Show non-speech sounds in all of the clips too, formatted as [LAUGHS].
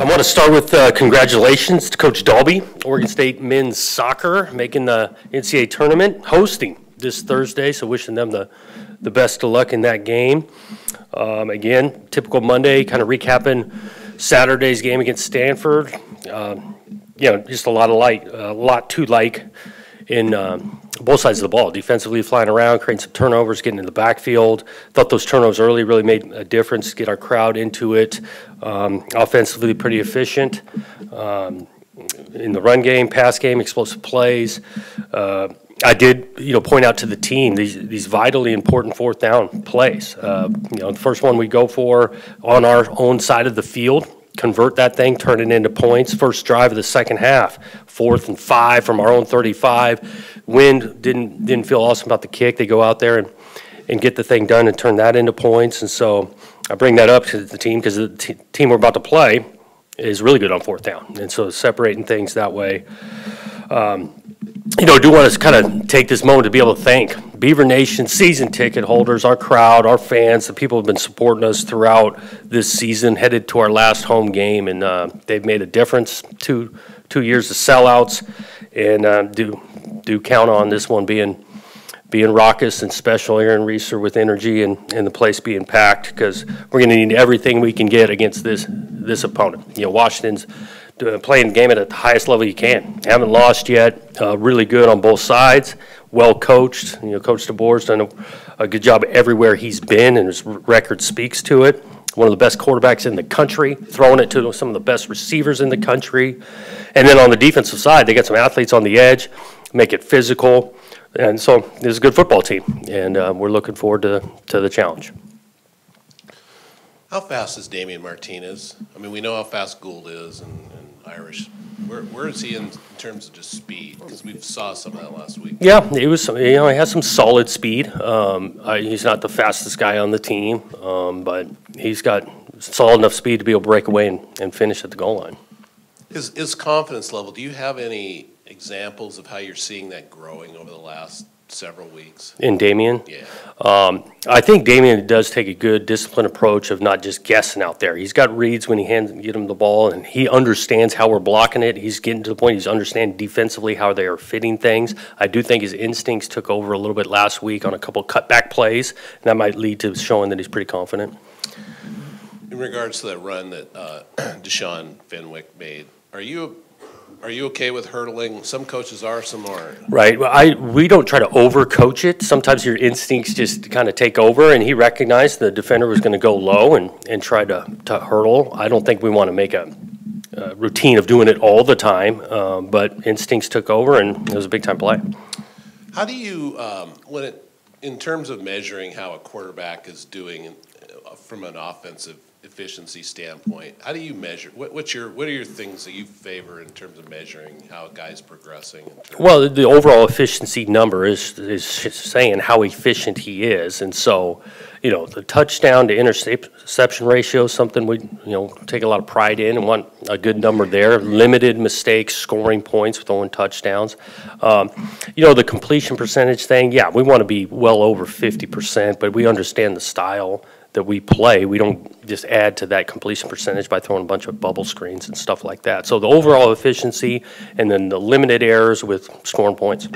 I want to start with uh, congratulations to Coach Dalby, Oregon State men's soccer, making the NCAA tournament, hosting this Thursday, so wishing them the, the best of luck in that game. Um, Again, typical Monday, kind of recapping Saturday's game against Stanford. Um, You know, just a lot of like, a lot to like in um, both sides of the ball, defensively flying around, creating some turnovers, getting in the backfield. Thought those turnovers early really made a difference, get our crowd into it. Um, Offensively, pretty efficient. Um, In the run game, pass game, explosive plays. Uh, I did, you know, point out to the team, these, these vitally important fourth down plays. Uh, You know, the first one we go for on our own side of the field, convert that thing, turn it into points. First drive of the second half, fourth and five from our own 35. Wind didn't, didn't feel awesome about the kick. They go out there and, and get the thing done and turn that into points. And so I bring that up to the team because the team we're about to play is really good on fourth down. And so separating things that way. Um, You know, do want to kind of take this moment to be able to thank Beaver Nation season ticket holders, our crowd, our fans, the people who have been supporting us throughout this season, headed to our last home game, and uh, they've made a difference. Two, two years of sellouts, and uh, do, do count on this one being, being raucous and special, Aaron Reser with energy and, and the place being packed, because we're going to need everything we can get against this, this opponent. You know, Washington's playing the game at the highest level you can. Haven't lost yet, uh, really good on both sides, well coached. You know, Coach DeBoer's done a, a good job everywhere he's been, and his record speaks to it. One of the best quarterbacks in the country, throwing it to some of the best receivers in the country. And then on the defensive side, they got some athletes on the edge, make it physical. And so is a good football team, and uh, we're looking forward to, to the challenge. How fast is Damien Martinez? I mean, we know how fast Gould is and, and Irish. Where, where is he in, terms of just speed? Because we saw some of that last week. Yeah, he was, you know, he has some solid speed. Um, I, he's not the fastest guy on the team, um, but he's got solid enough speed to be able to break away and, and finish at the goal line. His, his confidence level, do you have any examples of how you're seeing that growing over the last several weeks? In Damien, Yeah. um, I think Damien does take a good disciplined approach of not just guessing out there. He's got reads when he hands, get him the ball, and he understands how we're blocking it. He's getting to the point, he's understanding defensively how they are fitting things. I do think his instincts took over a little bit last week on a couple cutback plays, and that might lead to showing that he's pretty confident. In regards to that run that uh, [CLEARS THROAT] Deshaun Fenwick made, are you, are you okay with hurdling? Some coaches are, some aren't. Right. Well, I, we don't try to overcoach it. Sometimes your instincts just kind of take over, and he recognized the defender was going to go low and, and try to, to hurdle. I don't think we want to make a, a routine of doing it all the time, um, but instincts took over, and it was a big time play. How do you, um, when it, in terms of measuring how a quarterback is doing uh, from an offensive efficiency standpoint, how do you measure? What, what's your, what are your things that you favor in terms of measuring how a guy's progressing? Well, the overall efficiency number is, is saying how efficient he is, and so, you know, the touchdown to interception ratio is something we, you know, take a lot of pride in and want a good number there. Limited mistakes, scoring points with only touchdowns. Um, You know, the completion percentage thing, yeah, we want to be well over fifty percent, but we understand the style that we play. We don't just add to that completion percentage by throwing a bunch of bubble screens and stuff like that. So the overall efficiency and then the limited errors with scoring points.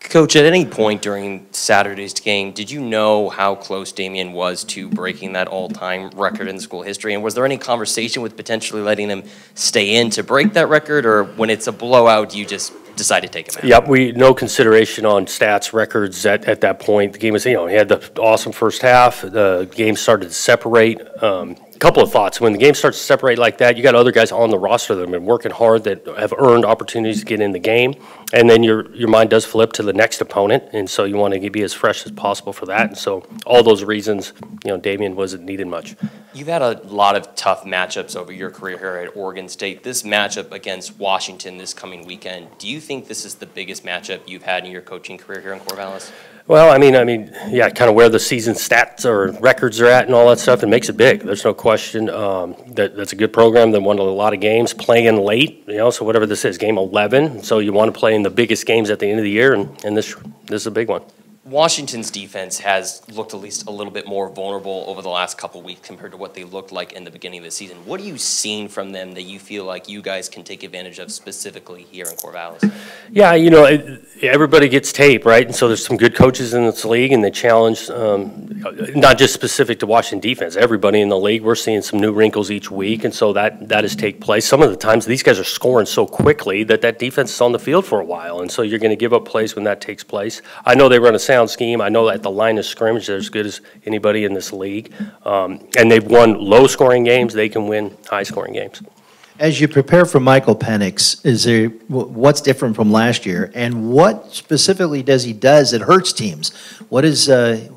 Coach, at any point during Saturday's game, did you know how close Damien was to breaking that all-time record in school history? And was there any conversation with potentially letting him stay in to break that record, or when it's a blowout, you just decide to take him out? Yep, we, no consideration on stats, records at, at that point. The game was, you know, he had the awesome first half. The game started to separate. Um, Couple of thoughts. When the game starts to separate like that, you got other guys on the roster that have been working hard, that have earned opportunities to get in the game. And then your, your mind does flip to the next opponent, and so you want to be as fresh as possible for that. And so all those reasons, you know, Damien wasn't needed much. You've had a lot of tough matchups over your career here at Oregon State. This matchup against Washington this coming weekend, do you think this is the biggest matchup you've had in your coaching career here in Corvallis? Well, I mean, I mean, yeah, kind of where the season stats or records are at and all that stuff, it makes it big. There's no question. Um, that, that's a good program that won a lot of games, playing late, you know, so whatever this is, game 11. So you want to play in the biggest games at the end of the year, and, and this, this is a big one. Washington's defense has looked at least a little bit more vulnerable over the last couple weeks compared to what they looked like in the beginning of the season. What are you seeing from them that you feel like you guys can take advantage of specifically here in Corvallis? Yeah, you know, everybody gets tape, right? And so there's some good coaches in this league, and they challenge, um, not just specific to Washington defense. Everybody in the league, we're seeing some new wrinkles each week, and so that that has take place. Some of the times these guys are scoring so quickly that that defense is on the field for a while, and so you're going to give up plays when that takes place. I know they run a sound scheme. I know that the line of scrimmage they're as good as anybody in this league, um, and they've won low-scoring games. They can win high-scoring games. As you prepare for Michael Penix, is there, what's different from last year? And what specifically does he does that hurts teams? What is, uh,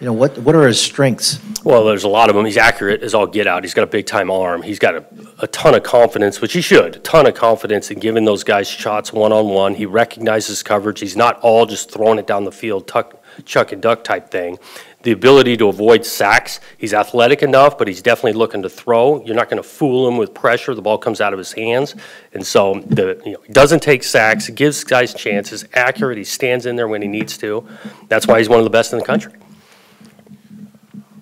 you know, what, what are his strengths? Well, there's a lot of them. He's accurate as all get out. He's got a big time arm. He's got a, a ton of confidence, which he should. A ton of confidence in giving those guys shots one on one. He recognizes coverage. He's not all just throwing it down the field, tuck, chuck and duck type thing. The ability to avoid sacks. He's athletic enough, but he's definitely looking to throw. You're not going to fool him with pressure. The ball comes out of his hands, and so the you know he doesn't take sacks. Gives guys chances. Accurate. He stands in there when he needs to. That's why he's one of the best in the country.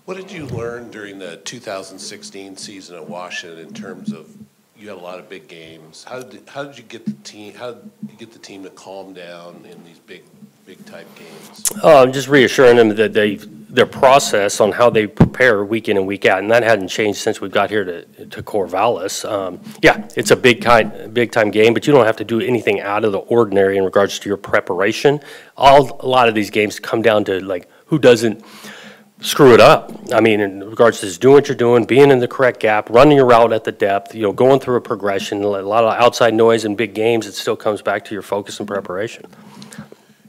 What did you learn during the 2016 season at Washington in terms of, you had a lot of big games. How did, how did you get the team, how did you get the team to calm down in these big, big type games? Uh, just reassuring them that they, their process on how they prepare week in and week out, and that hadn't changed since we got here to, to Corvallis. Um, yeah, it's a big kind, big time game, but you don't have to do anything out of the ordinary in regards to your preparation. All, a lot of these games come down to like, who doesn't screw it up? I mean, in regards to just doing what you're doing, being in the correct gap, running your route at the depth, you know, going through a progression, a lot of outside noise in big games, it still comes back to your focus and preparation.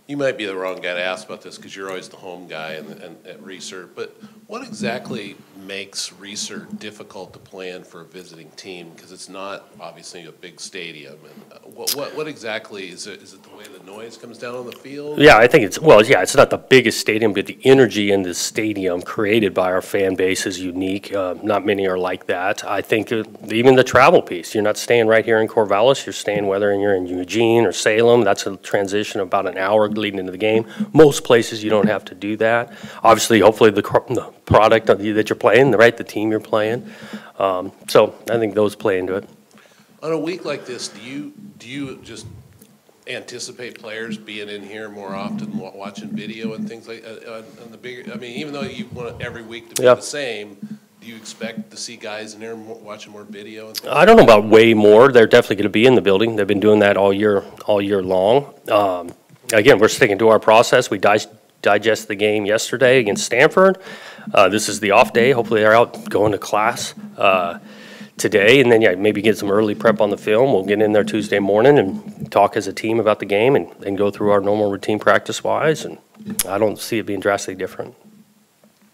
You might be the wrong guy to ask about this because you're always the home guy and, and at Reser, but what exactly makes Reser difficult to plan for a visiting team? Because it's not obviously a big stadium. And uh, what, what, what exactly is it? Is it the way the noise comes down on the field? Yeah, I think it's, well, yeah, it's not the biggest stadium, but the energy in the stadium created by our fan base is unique. Uh, Not many are like that. I think uh, even the travel piece, you're not staying right here in Corvallis, you're staying whether you're in Eugene or Salem, that's a transition about an hour leading into the game. Most places, you don't have to do that. Obviously, hopefully, the the product that you- that you're playing, the right, the team you're playing. Um, So I think those play into it. On a week like this, do you, do you just anticipate players being in here more often, watching video and things like, uh, uh, and the bigger, I mean, even though you want every week to be Yep. the same, do you expect to see guys in there more- watching more video and? I don't know about way more. They're definitely going to be in the building. They've been doing that all year, all year long. Um, Again, we're sticking to our process. We dig- digest the game yesterday against Stanford. Uh, This is the off day. Hopefully they're out going to class uh, today. And then, yeah, maybe get some early prep on the film. We'll get in there Tuesday morning and talk as a team about the game and, and go through our normal routine practice-wise. And I don't see it being drastically different.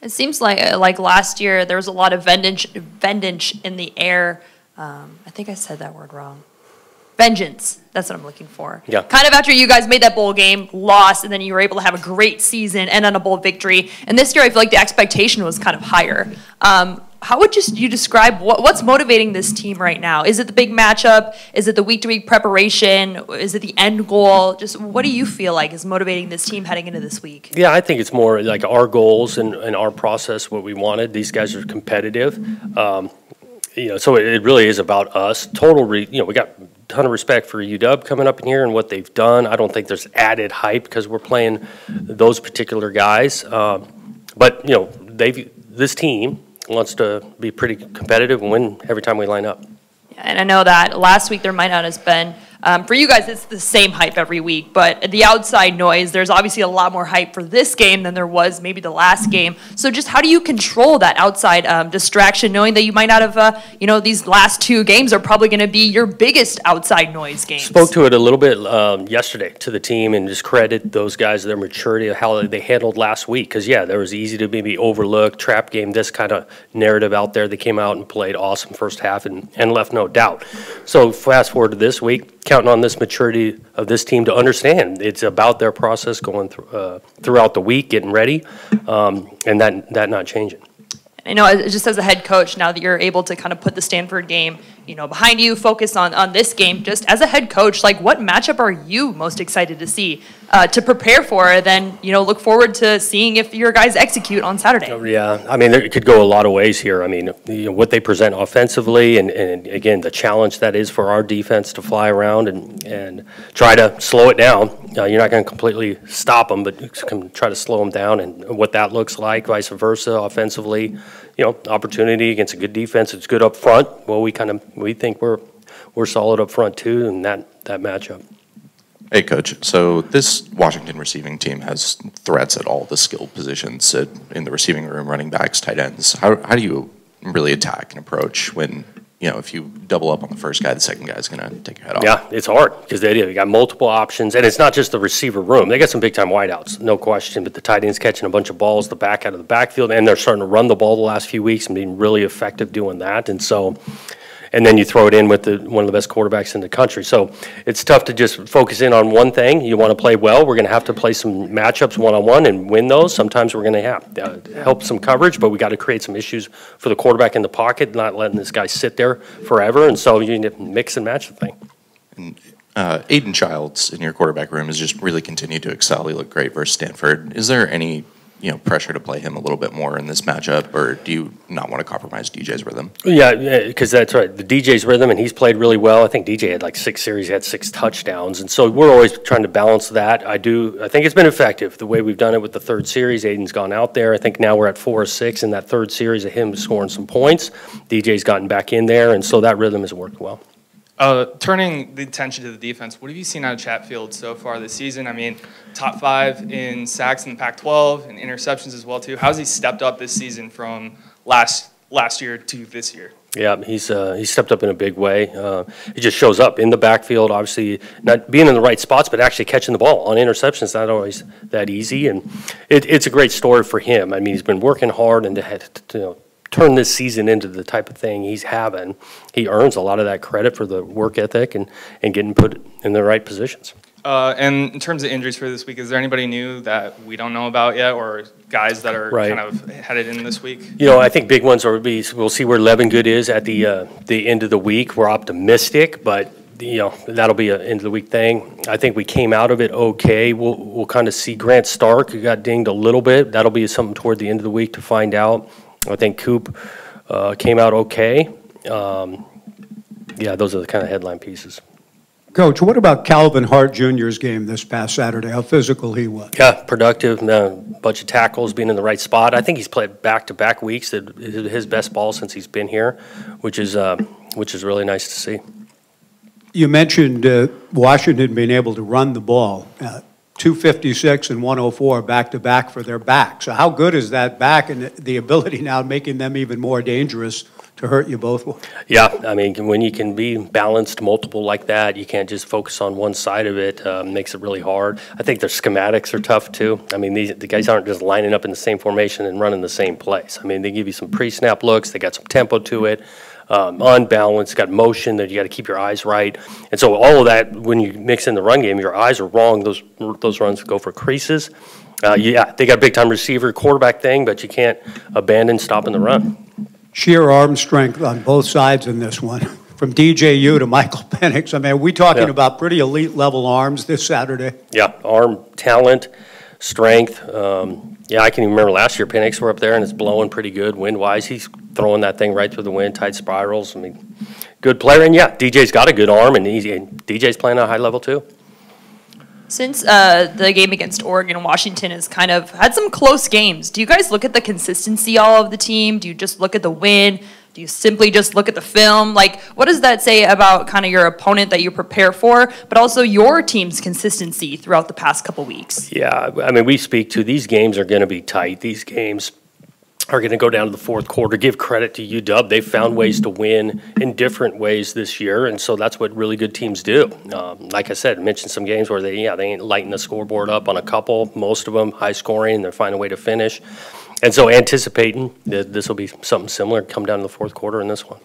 It seems like uh, like last year there was a lot of vendage vendage in the air. Um, I think I said that word wrong. Vengeance. That's what I'm looking for. Yeah. Kind of after you guys made that bowl game, lost, and then you were able to have a great season and on a bowl victory. And this year, I feel like the expectation was kind of higher. Um, how would just you describe what, what's motivating this team right now? Is it the big matchup? Is it the week to week preparation? Is it the end goal? Just what do you feel like is motivating this team heading into this week? Yeah, I think it's more like our goals and, and our process, what we wanted. These guys are competitive. Um, you know, so it, it really is about us. Total, re, you know, we got ton of respect for UW coming up in here and what they've done. I don't think there's added hype because we're playing those particular guys. Um, but, you know, they've, this team wants to be pretty competitive and win every time we line up. And I know that last week there might not have been, um, for you guys, it's the same hype every week, but the outside noise, there's obviously a lot more hype for this game than there was maybe the last game. So just how do you control that outside um, distraction, knowing that you might not have, uh, you know, these last two games are probably going to be your biggest outside noise games? Spoke to it a little bit um, yesterday to the team and just credit those guys, their maturity, of how they handled last week. Because, yeah, there was easy to maybe overlook, trap game, this kind of narrative out there. They came out and played awesome first half and, and left no doubt. So fast forward to this week, counting on this maturity of this team to understand it's about their process going uh, throughout the week, getting ready, um, and that, that not changing. I know, just as a head coach, now that you're able to kind of put the Stanford game, you know, behind you, focus on, on this game, just as a head coach, like what matchup are you most excited to see? uh, to prepare for, then you know look forward to seeing if your guys execute on Saturday. Yeah, I mean, it could go a lot of ways here. I mean, you know, what they present offensively, and, and again, the challenge that is for our defense to fly around and, and try to slow it down. Uh, You're not going to completely stop them, but you can try to slow them down, and what that looks like, vice versa, offensively. You know, opportunity against a good defense, it's good up front. Well, we kind of, we think we're, we're solid up front too, in that, that matchup. Hey, Coach. So this Washington receiving team has threats at all the skill positions in the receiving room, running backs, tight ends. How, how do you really attack and approach when, you know, if you double up on the first guy, the second guy is going to take your head off? Yeah, it's hard because they, they got multiple options, and it's not just the receiver room. They got some big time wideouts, no question. But the tight ends catching a bunch of balls, the back out of the backfield, and they're starting to run the ball the last few weeks and being really effective doing that. And so, and then you throw it in with the, one of the best quarterbacks in the country. So it's tough to just focus in on one thing. You want to play well. We're going to have to play some matchups one on one and win those. Sometimes we're going to have uh, help some coverage, but we got to create some issues for the quarterback in the pocket, not letting this guy sit there forever. And so you need to mix and match the thing. Uh, Aidan Chiles in your quarterback room has just really continued to excel. He looked great versus Stanford. Is there any, you know, pressure to play him a little bit more in this matchup, or do you not want to compromise DJ's rhythm? Yeah, because that's right. The DJ's rhythm, and he's played really well. I think DJ had like six series, he had six touchdowns, and so we're always trying to balance that. I do. I think it's been effective the way we've done it with the third series. Aidan's gone out there. I think now we're at four or six in that third series of him scoring some points. DJ's gotten back in there, and so that rhythm has worked well. Uh, turning the attention to the defense, what have you seen out of Chatfield so far this season? I mean, top five in sacks in the Pac-12 and interceptions as well too. How's he stepped up this season from last last year to this year? Yeah, he's uh, he's stepped up in a big way. Uh, he just shows up in the backfield, obviously not being in the right spots, but actually catching the ball on interceptions. Not always that easy, and it, it's a great story for him. I mean, he's been working hard and to, to you know, turn this season into the type of thing he's having. He earns a lot of that credit for the work ethic and, and getting put in the right positions. Uh, and in terms of injuries for this week, is there anybody new that we don't know about yet, or guys that are Right. kind of headed in this week? You know, I think big ones are be we'll see where Levingood is at the uh, the end of the week. We're optimistic, but you know that'll be an end of the week thing. I think we came out of it okay. We'll we'll kind of see Grant Stark who got dinged a little bit. That'll be something toward the end of the week to find out. I think Coop uh, came out okay. Um, yeah, those are the kind of headline pieces. Coach, what about Calvin Hart Jr.'s game this past Saturday? How physical he was? Yeah, productive, a bunch of tackles, being in the right spot. I think he's played back-to-back weeks, that his best ball since he's been here, which is, uh, which is really nice to see. You mentioned uh, Washington being able to run the ball, uh, 256 and 104 back-to-back for their back. So how good is that back and the- the ability now making them even more dangerous to hurt you both? Yeah, I mean, when you can be balanced multiple like that, you can't just focus on one side of it, uh, makes it really hard. I think their schematics are tough too. I mean, these, the guys aren't just lining up in the same formation and running the same place. I mean, they give you some pre-snap looks, they got some tempo to it, um, unbalanced, got motion that you got to keep your eyes right. And so all of that, when you mix in the run game, your eyes are wrong, those, those runs go for creases. Uh, yeah, they got a big-time receiver, quarterback thing, but you can't abandon stopping the run. Sheer arm strength on both sides in this one, [LAUGHS] from DJU to Michael [LAUGHS] Penix. I mean, are we talking Yeah. about pretty elite level arms this Saturday? Yeah, arm talent, strength. Um, yeah, I can even remember last year, Penix were up there and it's blowing pretty good wind wise. He's throwing that thing right through the wind, tight spirals. I mean, good player. And yeah, DJ's got a good arm and, he's, and DJ's playing at a high level too. Since uh, the game against Oregon and Washington has kind of had some close games, do you guys look at the consistency all of the team? Do you just look at the win? Do you simply just look at the film? Like, what does that say about kind of your opponent that you prepare for, but also your team's consistency throughout the past couple weeks? Yeah, I mean, we speak to these games are going to be tight. These games are going to go down to the fourth quarter. Give credit to UW. They've found ways to win in different ways this year, and so that's what really good teams do. Um, like I said, mentioned some games where they, yeah, they ain't lighting the scoreboard up on a couple. Most of them high scoring, and they're finding a way to finish. And so anticipating that this will be something similar come down to the fourth quarter in this one.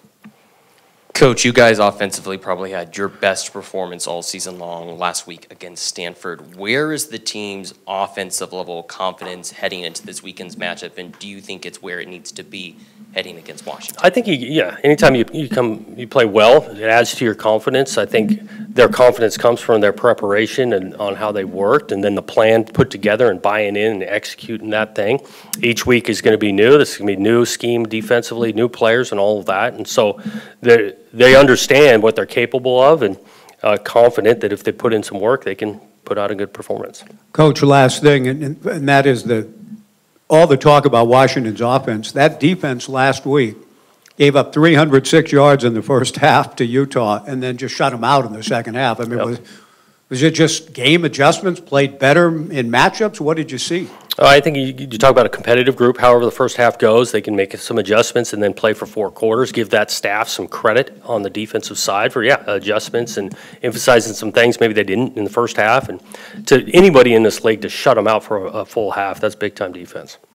Coach, you guys offensively probably had your best performance all season long last week against Stanford. Where is the team's offensive level confidence heading into this weekend's matchup, and do you think it's where it needs to be heading against Washington? I think you, yeah, anytime you, you come, you play well, it adds to your confidence. I think their confidence comes from their preparation and on how they worked, and then the plan put together and buying in and executing that thing. Each week is gonna be new, this is gonna be new scheme defensively, new players and all of that, and so they, they understand what they're capable of and, uh, confident that if they put in some work, they can put out a good performance. Coach, last thing, and, and that is the, all the talk about Washington's offense, that defense last week gave up 306 yards in the first half to Utah and then just shut them out in the second half. I mean, Yep. was, was it just game adjustments, played better in matchups? What did you see? Uh, I think you, you talk about a competitive group, however the first half goes, they can make some adjustments and then play for four quarters, give that staff some credit on the defensive side for, yeah, adjustments and emphasizing some things maybe they didn't in the first half. And to anybody in this league to shut them out for a, a full half, that's big-time defense.